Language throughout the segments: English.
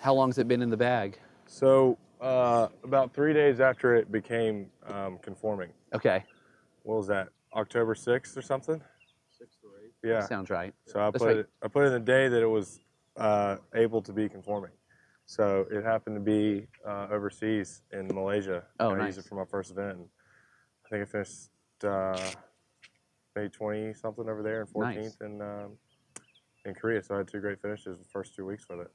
How long has it been in the bag? So uh, about three days after it became um, conforming. Okay. What was that? October sixth or something? Sixth or eighth. Yeah. Sounds right. So I That's put right. it. I put it in the day that it was uh, able to be conforming. So it happened to be uh, overseas in Malaysia. Oh, nice. I used it for my first event. I think I finished uh, May 20 something over there and 14th Nice. in um, in Korea. So I had two great finishes the first two weeks with it.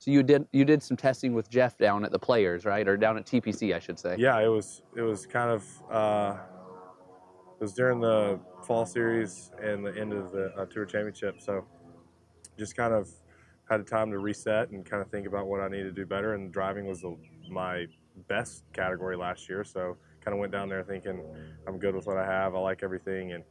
So you did you did some testing with Jeff down at the Players, right? Or down at TPC, I should say. Yeah, it was it was kind of uh, it was during the fall series and the end of the uh, tour championship. So just kind of had a time to reset and kind of think about what I need to do better. And driving was the, my best category last year. So kind of went down there thinking I'm good with what I have. I like everything and.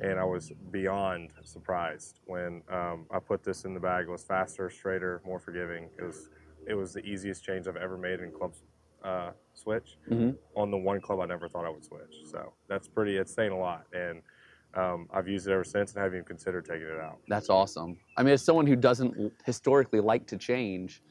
And I was beyond surprised when um, I put this in the bag. It was faster, straighter, more forgiving. It was, it was the easiest change I've ever made in club uh, switch Mhm. on the one club I never thought I would switch. So that's pretty, it's saying a lot. And um, I've used it ever since and haven't even considered taking it out. That's awesome. I mean, as someone who doesn't historically like to change,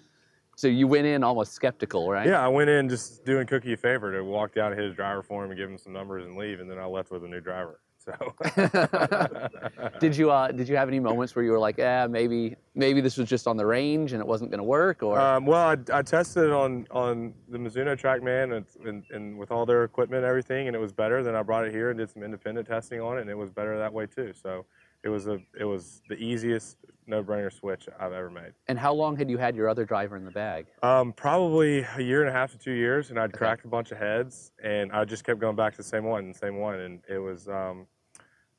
so you went in almost skeptical, right? Yeah, I went in just doing Cookie a favor to walk down and hit his driver for him and give him some numbers and leave. And then I left with a new driver. So Did you uh, did you have any moments where you were like, eh, maybe maybe this was just on the range and it wasn't going to work, or Um, well, I, I tested it on, on the Mizuno TrackMan and, and, and with all their equipment and everything, and it was better. Then I brought it here and did some independent testing on it, and it was better that way too. So it was a it was the easiest no-brainer switch I've ever made. and how long had you had your other driver in the bag? Um, probably a year and a half to two years, and I'd Okay. cracked a bunch of heads, and I just kept going back to the same one and the same one, and it was um,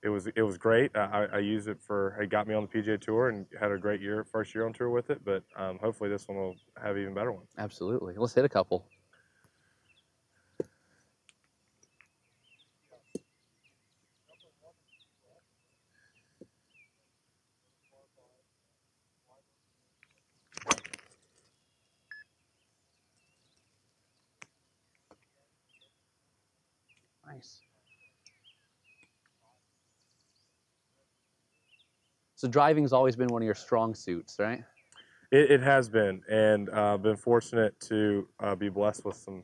it was it was great. I, I used it for it got me on the PGA Tour and had a great year first year on tour with it, but um, hopefully this one will have even better ones. Absolutely. Let's hit a couple. Nice. So driving's always been one of your strong suits, right? It, it has been, and I've uh, been fortunate to uh, be blessed with some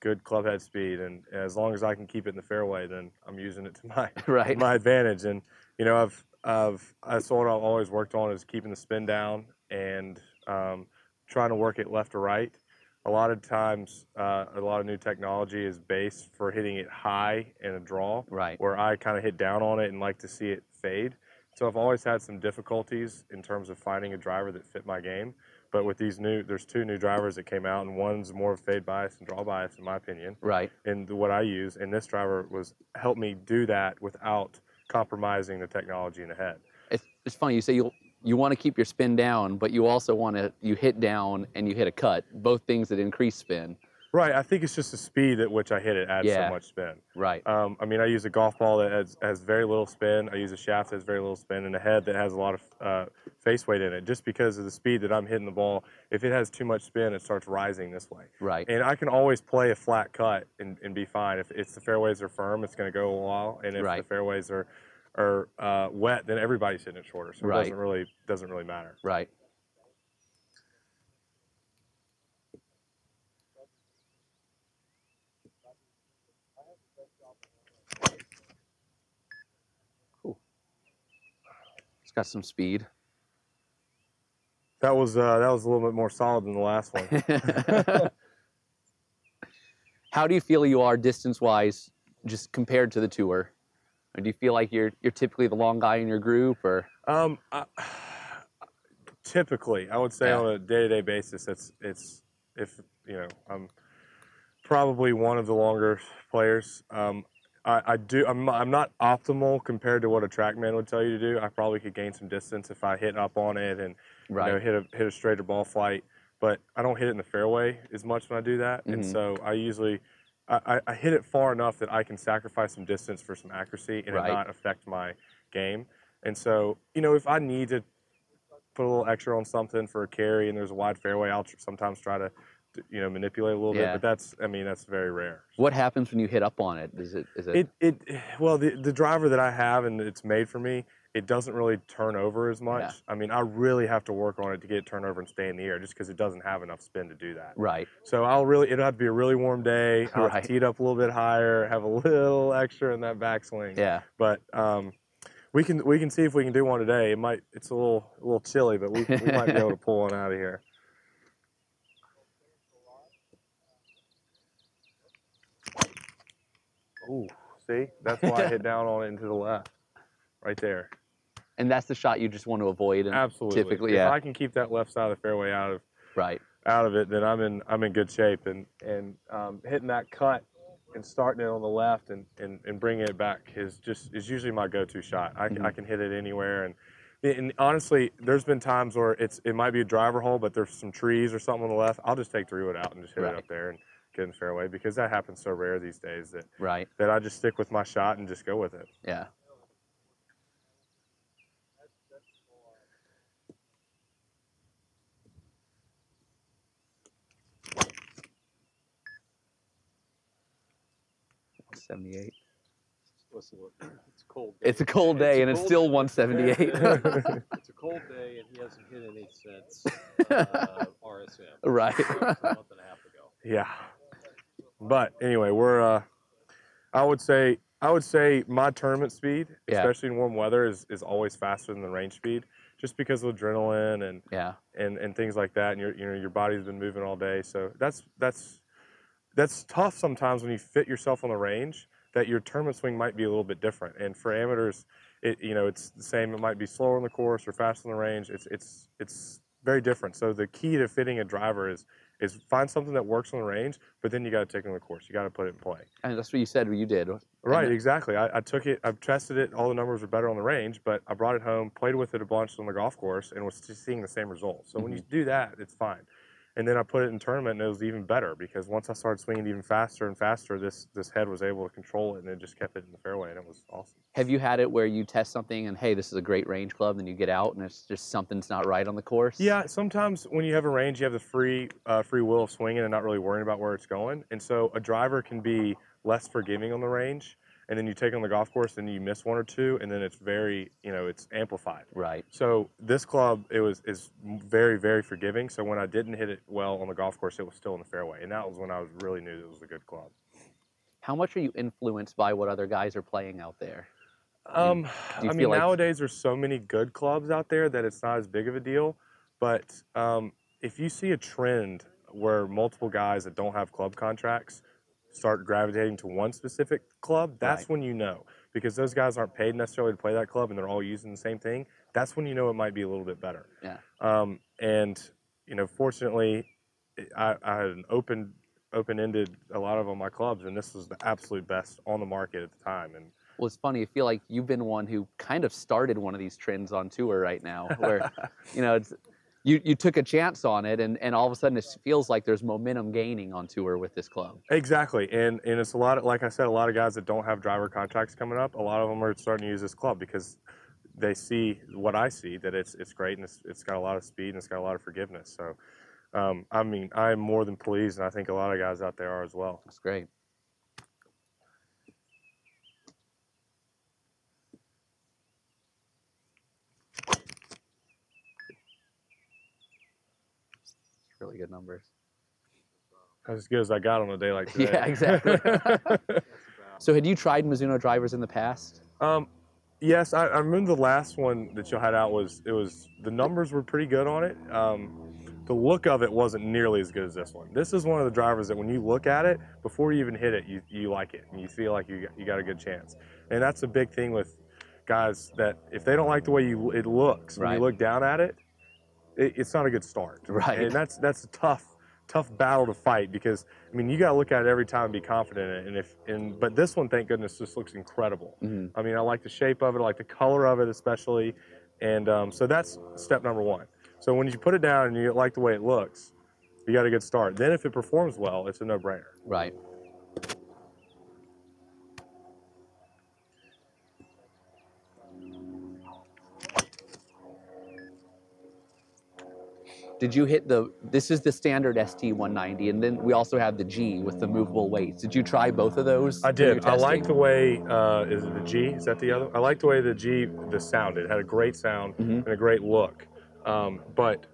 good club head speed, and as long as I can keep it in the fairway, then I'm using it to my Right. my advantage. And you know, I've I've that's what I've always worked on is keeping the spin down and um, trying to work it left to right. A lot of times, uh, a lot of new technology is based for hitting it high in a draw, Right. where I kind of hit down on it and like to see it fade. So I've always had some difficulties in terms of finding a driver that fit my game. But with these new, there's two new drivers that came out, and one's more fade bias and draw bias, in my opinion Right. and what I use. And this driver was helped me do that without compromising the technology in the head. It's, it's funny you say you you want to keep your spin down, but you also want to you hit down and you hit a cut. Both things that increase spin. Right. I think it's just the speed at which I hit it adds Yeah. so much spin. Right. Um, I mean, I use a golf ball that has, has very little spin. I use a shaft that has very little spin, and a head that has a lot of uh, face weight in it. Just because of the speed that I'm hitting the ball, if it has too much spin, it starts rising this way. Right. And I can always play a flat cut and, and be fine. If it's the fairways are firm, it's going to go a while, and if Right. the fairways are are uh, wet, then everybody's hitting it shorter. So Right. it doesn't really doesn't really matter. Right. Got some speed. That was uh, that was a little bit more solid than the last one. How do you feel you are distance wise, just compared to the tour? Or do you feel like you're you're typically the long guy in your group, or Um, I, typically, I would say Yeah. on a day-to-day basis, it's it's if you know I'm probably one of the longer players. Um, I, I do. I'm I'm not optimal compared to what a TrackMan would tell you to do. I probably could gain some distance if I hit up on it and you know, hit a hit a straighter ball flight. But I don't hit it in the fairway as much when I do that, and Mhm. so I usually. I, I- hit it far enough that I can sacrifice some distance for some accuracy and Right. it not affect my game. And so, you know, if I need to put a little extra on something for a carry and there's a wide fairway, I'll tr- sometimes try to, you know, manipulate a little Yeah. bit. But that's, I mean, that's very rare. What happens when you hit up on it? Is it is it, It, it, well, the, the driver that I have and it's made for me, it doesn't really turn over as much. Yeah. I mean, I really have to work on it to get it turned over and stay in the air, just because it doesn't have enough spin to do that. Right. So I'll really, it'll have to be a really warm day. I'll Right. tee it up a little bit higher, have a little extra in that backswing. Yeah. But um, we can we can see if we can do one today. It might it's a little a little chilly, but we, we might be able to pull one out of here. Ooh, see, that's why I hit down on it and to the left, right there. And that's the shot you just want to avoid. And, Absolutely. typically, if yeah. I can keep that left side of the fairway out of Right. out of it, then I'm in I'm in good shape. And and um, hitting that cut and starting it on the left and, and, and bringing it back is just is usually my go-to shot. I, can I can hit it anywhere. And and honestly, there's been times where it's it might be a driver hole, but there's some trees or something on the left. I'll just take three wood out and just hit Right. it up there and get in fairway because that happens so rare these days that Right. that I just stick with my shot and just go with it. Yeah. Seventy-eight. It's a cold. It's a cold day, and it's cold- still 178. It's a cold day, and he hasn't hit any since uh, RSM. Right. A month and a half ago. Yeah. But anyway, we're uh I would say I would say my tournament speed, Yeah. especially in warm weather, is, is always faster than the range speed, just because of adrenaline and, yeah. and, and things like that. And your you know your body's been moving all day, so that's that's that's tough sometimes when you fit yourself on the range. That your tournament swing might be a little bit different. And for amateurs, it you know it's the same. It might be slower on the course or faster on the range. It's it's it's very different. So the key to fitting a driver is is find something that works on the range, but then you got to take it on the course. You got to put it in play. And that's what you said what you did. Right, exactly. I, I took it, I've tested it, all the numbers were better on the range, but I brought it home, played with it a bunch on the golf course, and was seeing the same results. So when you mm-hmm. do that, it's fine. And then I put it in tournament, and it was even better because once I started swinging even faster and faster, this this head was able to control it, and it just kept it in the fairway, and it was awesome. Have you had it where you test something and hey, this is a great range club, then you get out and it's just something's not right on the course? Yeah, sometimes when you have a range, you have the free uh, free will of swinging and not really worrying about where it's going. And so a driver can be less forgiving on the range, and then you take on the golf course, and you miss one or two, and then it's very you know it's amplified. Right. So this club, it was is very very forgiving. So when I didn't hit it well on the golf course, it was still in the fairway, and that was when I was really knew it was a good club. How much are you influenced by what other guys are playing out there? Um, do you I mean, like- nowadays there's so many good clubs out there that it's not as big of a deal. But um, if you see a trend where multiple guys that don't have club contracts start gravitating to one specific club, that's Right. when you know because those guys aren't paid necessarily to play that club and they're all using the same thing. That's when you know it might be a little bit better. Yeah. Um, and you know, fortunately, I, I had an open open-ended a lot of on my clubs, and this was the absolute best on the market at the time. And Well, it's funny. I feel like you've been one who kind of started one of these trends on tour right now, where you know it's you you took a chance on it, and and all of a sudden it feels like there's momentum gaining on tour with this club. Exactly, and and it's a lot of like I said, a lot of guys that don't have driver contracts coming up. A lot of them are starting to use this club because they see what I see that it's it's great and it's, it's got a lot of speed and it's got a lot of forgiveness. So, um, I mean, I'm more than pleased, and I think a lot of guys out there are as well. That's great. Really good numbers. As good as I got on a day like today. Yeah, exactly. So, had you tried Mizuno drivers in the past? Um, yes, I, I remember the last one that you had out was it was the numbers were pretty good on it. Um, the look of it wasn't nearly as good as this one. This is one of the drivers that when you look at it before you even hit it, you, you like it and you feel like you got, you got a good chance. And that's a big thing with guys that if they don't like the way you it looks when Right. you look down at it, it, it's not a good start. Right. And that's that's a tough tough battle to fight because I mean you got to look at it every time and be confident in it. And if and but this one, thank goodness, just looks incredible. Mhm. I mean, I like the shape of it, I like the color of it especially, and um, so that's step number one. So when you put it down and you like the way it looks, you got a good start. Then if it performs well, it's a no-brainer. Right. Did you hit the? This is the standard ST 190, and then we also have the G with the movable weights. Did you try both of those? I when you were did. I like the way uh, is it the G? Is that the other? I like the way the G the sound, It had a great sound Mhm. and a great look, um, but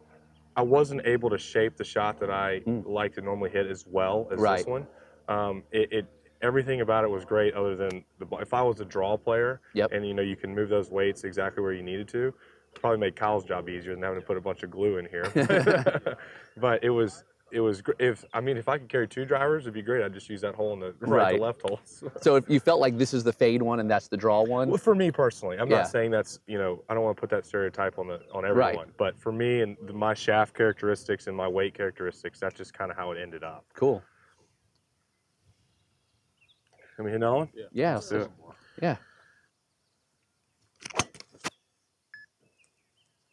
I wasn't able to shape the shot that I Mm. like to normally hit as well as Right. this one. Um, it, it everything about it was great, other than the. If I was a draw player, Yep. and you know you can move those weights exactly where you needed to, probably make Kyle's job easier than having to put a bunch of glue in here. but it was. It was gr- if I mean if I could carry two drivers, it'd be great. I'd just use that hole in the right, Right. to left holes. So if you felt like this is the fade one and that's the draw one, Well, for me personally, I'm Yeah. not saying that's you know I don't want to put that stereotype on the on everyone, but for me and the, my shaft characteristics and my weight characteristics, that's just kind of how it ended up. cool. Can we hit another one? Yeah. Let's do so- it. yeah.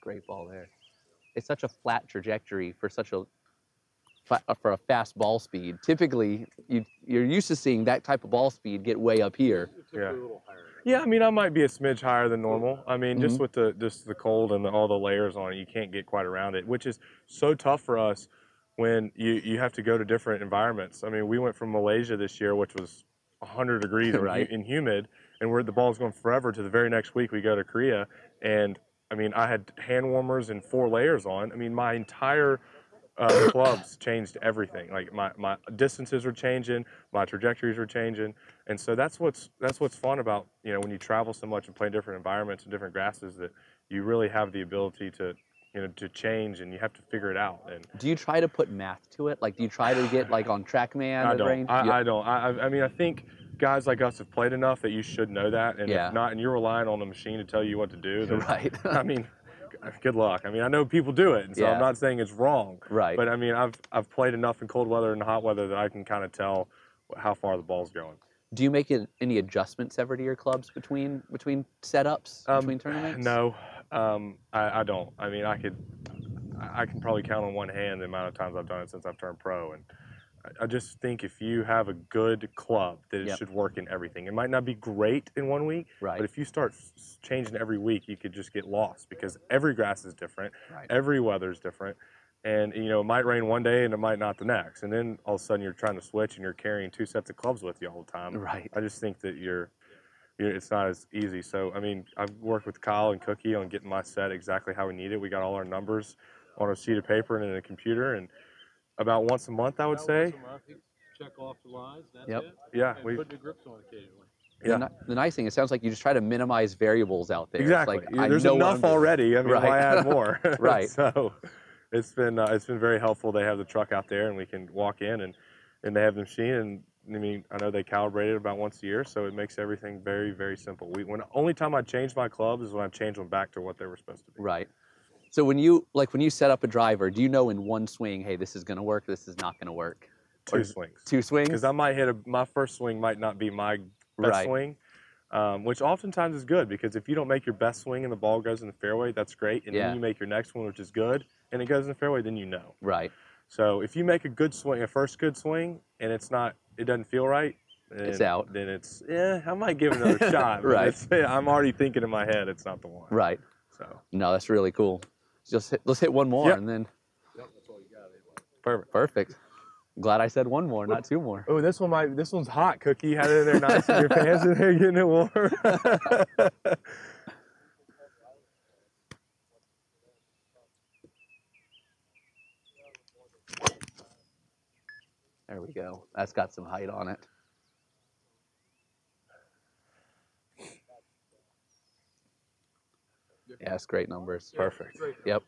Great ball there. It's such a flat trajectory for such a uh, for a fast ball speed. Typically, you you're used to seeing that type of ball speed get way up here. Yeah. a little higher. Yeah, I mean I might be a smidge higher than normal. I mean Mm-hmm. just with the just the cold and the, all the layers on it, you can't get quite around it, which is so tough for us when you you have to go to different environments. I mean we went from Malaysia this year, which was 100 degrees and Right. and humid, and we're the ball's going forever. To the very next week we go to Korea, and I mean I had hand warmers and four layers on. I mean my entire uh, clubs changed everything. Like my, my distances were changing, my trajectories were changing, and so that's what's that's what's fun about you know when you travel so much and play in different environments and different grasses that you really have the ability to you know to change and you have to figure it out. And Do you try to put math to it? Like, do you try to get like on TrackMan I don't. I, I don't. I- I mean I think guys like us have played enough that you should know that, and Yeah. if not, and you're relying on a machine to tell you what to do, then right. I mean. Good luck. I mean, I know people do it, and so Yeah. I'm not saying it's wrong. right. But I mean, I've I've played enough in cold weather and hot weather that I can kind of tell how far the ball's going. do you make any adjustments ever to your clubs between between setups Um, between tournaments? No, um, I, I don't. I mean, I could I I can probably count on one hand the amount of times I've done it since I've turned pro, and I- just think if you have a good club, that it Yep. should work in everything. It might not be great in one week, Right. but if you start changing every week, you could just get lost because every grass is different, Right. every weather is different. And you know, it might rain one day and it might not the next. And then all of a sudden you're trying to switch and you're carrying two sets of clubs with you all the time. Right. I just think that you're, you're it's not as easy. So I mean, I've worked with Kyle and Cookie on getting my set exactly how we need it. We got all our numbers on a sheet of paper and in a computer, and about once a month, I would About say. once a month, Check off the lines, that's Yep. it? Yeah, And we put new grips on occasionally. The yeah. ni- The, nice thing, it sounds like you just try to minimize variables out there. It's exactly. Like, I There's know enough already. I mean, Right. why add more? Right. so it's been uh, it's been very helpful. They have the truck out there, and we can walk in and and they have the machine. And I mean, I know they calibrate it about once a year, so it makes everything very very simple. We when only time I change my clubs is when I change them back to what they were supposed to be. Right. So when you like when you set up a driver, do you know in one swing, hey, this is going to work, this is not going to work? Two Or- swings. Two swings. because I might hit a my first swing might not be my best Right. swing, um, which oftentimes is good because if you don't make your best swing and the ball goes in the fairway, that's great, and Yeah. then you make your next one, which is good, and it goes in the fairway, then you know. Right. So if you make a good swing, a first good swing, and it's not, it doesn't feel right. Then, It's out. Then it's yeah, I might give another shot. Right. I'm already thinking in my head it's not the one. Right. So No, that's really cool. Just hit, let's hit one more Yep. and then Yep, that's all you got eh, perfect. perfect. Glad I said one more, not two more. Oh, this one might. This one's hot. Cookie had it in there nice, and your fans in there getting it warm. There we go. That's got some height on it. It's great numbers. Perfect. Yep.